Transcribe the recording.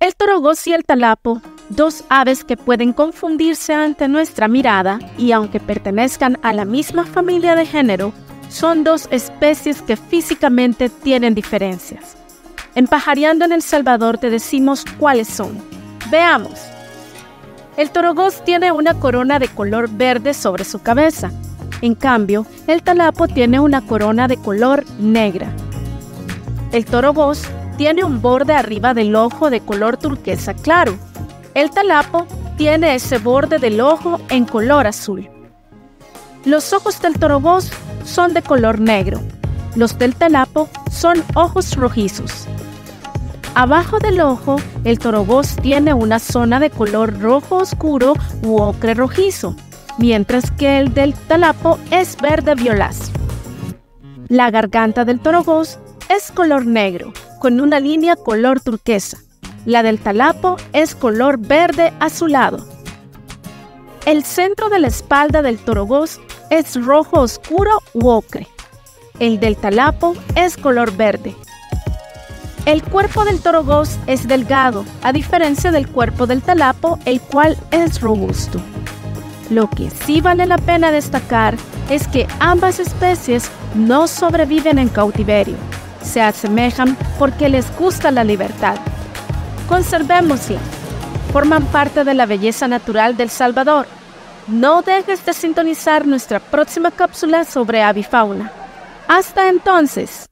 El torogós y el talapo, dos aves que pueden confundirse ante nuestra mirada y aunque pertenezcan a la misma familia de género, son dos especies que físicamente tienen diferencias. En Pajareando en El Salvador te decimos cuáles son. Veamos. El torogós tiene una corona de color verde sobre su cabeza. En cambio, el talapo tiene una corona de color negra. El torogós tiene un borde arriba del ojo de color turquesa claro. El talapo tiene ese borde del ojo en color azul. Los ojos del torobos son de color negro. Los del talapo son ojos rojizos. Abajo del ojo, el torobos tiene una zona de color rojo oscuro u ocre rojizo, mientras que el del talapo es verde violaz. La garganta del torobos es color negro, con una línea color turquesa. La del talapo es color verde azulado. El centro de la espalda del torogós es rojo oscuro u ocre. El del talapo es color verde. El cuerpo del torogós es delgado, a diferencia del cuerpo del talapo, el cual es robusto. Lo que sí vale la pena destacar es que ambas especies no sobreviven en cautiverio se asemejan porque les gusta la libertad. Conservémosla. Forman parte de la belleza natural del Salvador. No dejes de sintonizar nuestra próxima cápsula sobre avifauna. Hasta entonces.